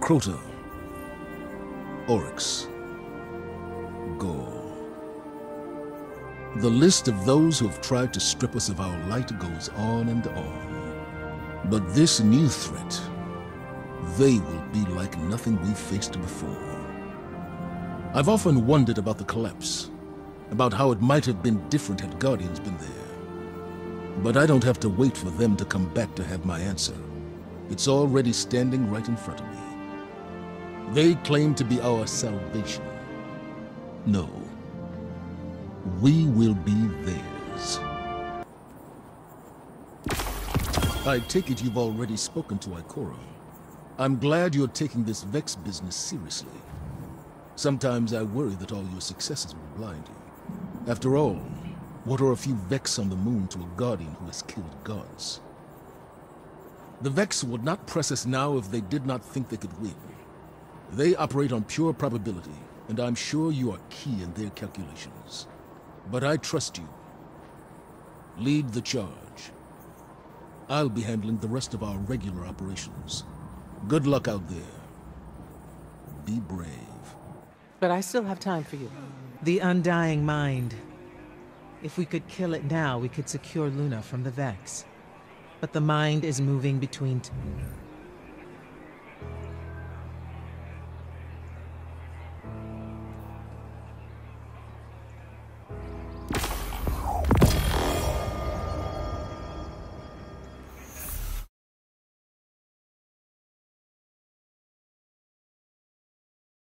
Crota, Oryx, Ghaul. The list of those who have tried to strip us of our light goes on and on. But this new threat, they will be like nothing we've faced before. I've often wondered about the collapse, about how it might have been different had Guardians been there. But I don't have to wait for them to come back to have my answer. It's already standing right in front of me. They claim to be our salvation. No. We will be theirs. I take it you've already spoken to Ikora. I'm glad you're taking this Vex business seriously. Sometimes I worry that all your successes will blind you. After all, what are a few Vex on the moon to a Guardian who has killed gods? The Vex would not press us now if they did not think they could win. They operate on pure probability, and I'm sure you are key in their calculations. But I trust you. Lead the charge. I'll be handling the rest of our regular operations. Good luck out there. Be brave. But I still have time for you. The Undying Mind. If we could kill it now, we could secure Luna from the Vex. But the Mind is moving between...